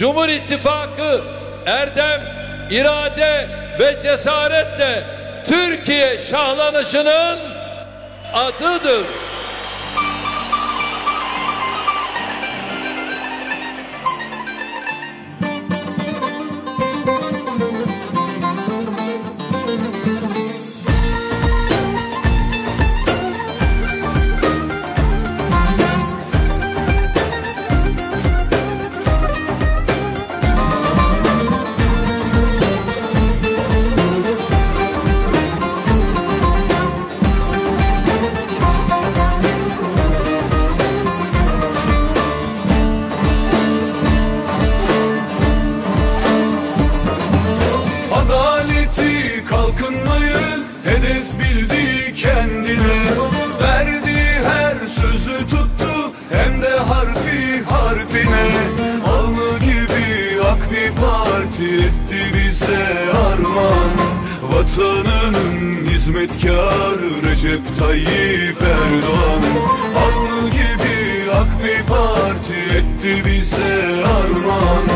Cumhur İttifakı erdem, irade ve cesaretle Türkiye şahlanışının adıdır. Kalkınmayı hedef bildi kendine. Verdi her sözü tuttu hem de harfi harfine. Alnı gibi ak bir parti etti bize armağan. Vatanının hizmetkarı Recep Tayyip Erdoğan. Alnı gibi ak bir parti etti bize armağan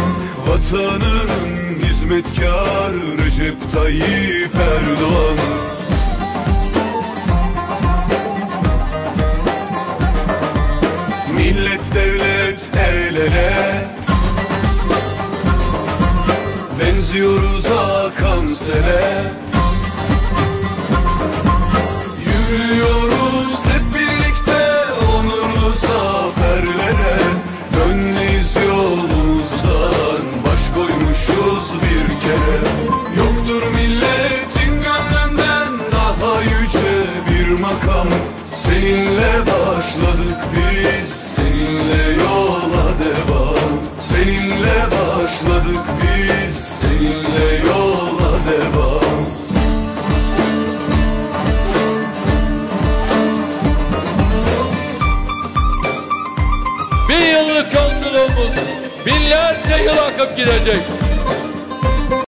Vatanının hizmetkarı Recep Tayyip Erdoğan. Millet devlet el ele. Benziyoruz akan sele Yürüyoruz makam. Seninle başladık biz seninle yola devam. Seninle başladık biz seninle yola devam. Bir yıllık yolculuğumuz binlerce yıl akıp gidecek.